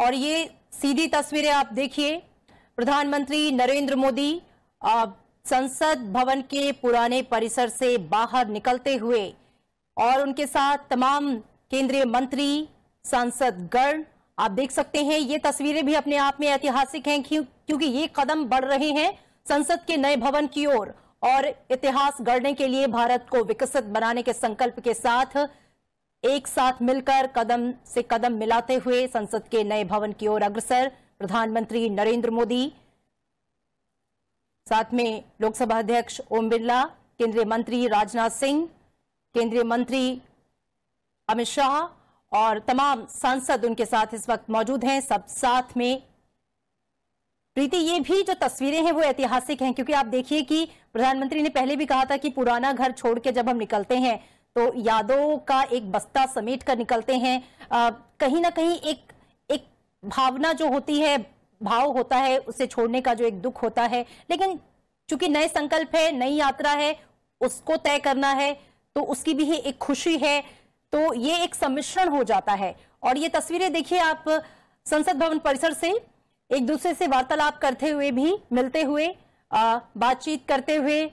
और ये सीधी तस्वीरें आप देखिए। प्रधानमंत्री नरेंद्र मोदी संसद भवन के पुराने परिसर से बाहर निकलते हुए और उनके साथ तमाम केंद्रीय मंत्री सांसद गण आप देख सकते हैं ये तस्वीरें भी अपने आप में ऐतिहासिक हैं क्यों क्योंकि ये कदम बढ़ रहे हैं संसद के नए भवन की ओर और, और इतिहास गढ़ने के लिए भारत को विकसित बनाने के संकल्प के साथ एक साथ मिलकर कदम से कदम मिलाते हुए संसद के नए भवन की ओर अग्रसर प्रधानमंत्री नरेंद्र मोदी, साथ में लोकसभा अध्यक्ष ओम बिरला, केंद्रीय मंत्री राजनाथ सिंह, केंद्रीय मंत्री अमित शाह और तमाम सांसद उनके साथ इस वक्त मौजूद हैं। सब साथ में प्रीति, ये भी जो तस्वीरें हैं वो ऐतिहासिक हैं, क्योंकि आप देखिए कि प्रधानमंत्री ने पहले भी कहा था कि पुराना घर छोड़ के जब हम निकलते हैं तो यादों का एक बस्ता समेट कर निकलते हैं। अ, कहीं ना कहीं एक एक भावना जो होती है भाव होता है उसे छोड़ने का जो एक दुख होता है। लेकिन चूँकि नए संकल्प है नई यात्रा है उसको तय करना है तो उसकी भी एक खुशी है तो ये एक सम्मिश्रण हो जाता है। और ये तस्वीरें देखिए आप संसद भवन परिसर से एक दूसरे से वार्तालाप करते हुए भी मिलते हुए बातचीत करते हुए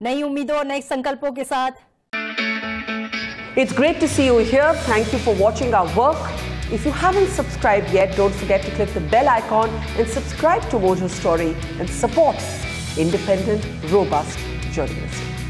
नई उम्मीदों और नए संकल्पों के साथ It's great to see you here. Thank you for watching our work. If you haven't subscribed yet, don't forget to click the bell icon and subscribe to Mojo Story and support independent, robust journalism.